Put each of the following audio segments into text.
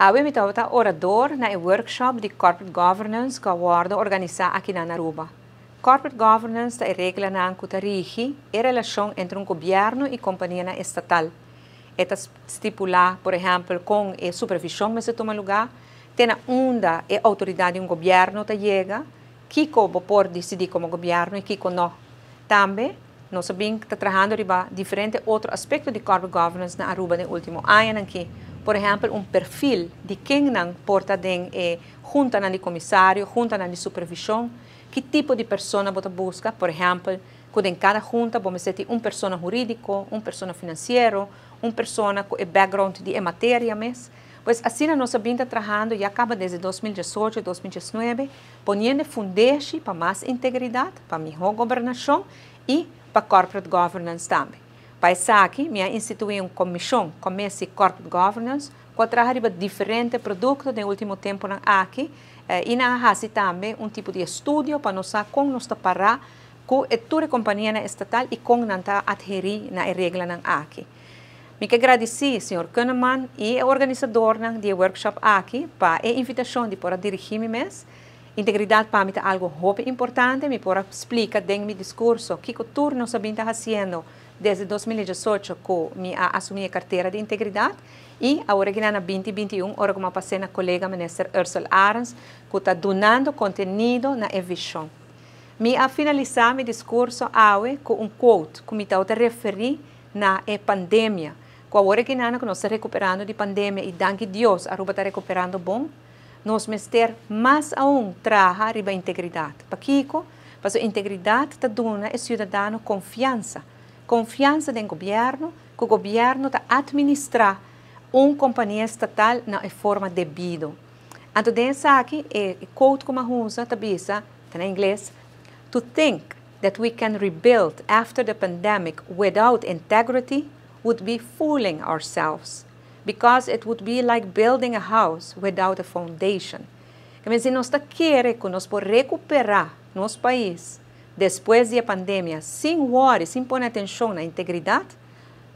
Awe mi tawta orador na workshop de corporate governance que awarda organizar aqui na Aruba. Corporate governance é regra na que rige a relação entre um governo e companhia estatal. Esta estipular, por exemplo, com a supervisão que se toma lugar, tem onda a autoridade de um governo que chega, que pode decidir como governo e que não. Também, nós sabemos que está trabalhando riba diferentes outros aspectos de corporate governance na Aruba no último ano, que por exemplo, um perfil de quem não porta den é junta de comissário, junta de supervisão, que tipo de pessoa você busca, por exemplo, quando em cada junta vamos ter uma pessoa jurídico, uma pessoa financeiro, uma pessoa com background de matéria mesmo. Pois assim nós estamos trabalhando e acaba desde 2018 e 2019, ponendo fundeixe para mais integridade, para melhor governação e para corporate governance também. Aqui, me instituí uma comissão, comece corporate governance, que trabalha diferentes produtos no último tempo aqui, eh, e na hasi também um tipo de estudo para nós como nós parar com a companhia estatal e como nós adherir na regra aqui. Me agradecer, Sr. Kahneman e o organizador do workshop aqui para a invitação de para dirigir-me mesmo. Integridade para mim é algo muito importante, me para explicar em meu discurso que o turno sabia está fazendo desde 2018 que me assumi a carteira de integridade e agora que na 2021, agora como passei na colega ministra Ursula Arens, que está donando conteúdo na visão. Me a finalizar meu discurso awe com um quote que me está a referir na pandemia. Que agora que nós estamos recuperando de pandemia e danke Deus, a Aruba está recuperando bom, nós ter mais aún trabalhar a integridade. Para Kiko, para a integridade está dando ao cidadão confiança confiança no governo, que o governo está administrar uma companhia estatal na forma devida. Então, dessa aqui, é quote como usa, tabisa, está em inglês, to think that we can rebuild after the pandemic without integrity would be fooling ourselves, because it would be like building a house without a foundation. Quer dizer, nós queremos que nós podemos recuperar nosso país depois da pandemia, sem worry, sem pôr atenção na integridade,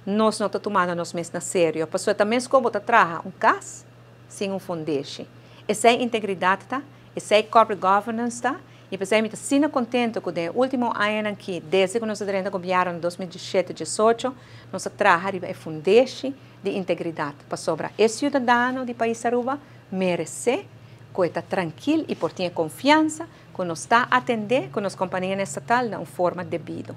nós não estamos tomando nós mesmos a sério. A pessoa também como está trabalhando um caso sem um fundeixe. Essa é integridade, tá? Essa é corporate governance, tá? E por exemplo, estou contente com o último ano aqui, desde que nós estamos governo em 2017 2018, nós trabalhamos em fundeixe de integridade para sobre o cidadão do país Aruba merecer que está tranquilo e por ter confiança que nos está atender com as companhias estatais de uma forma devida.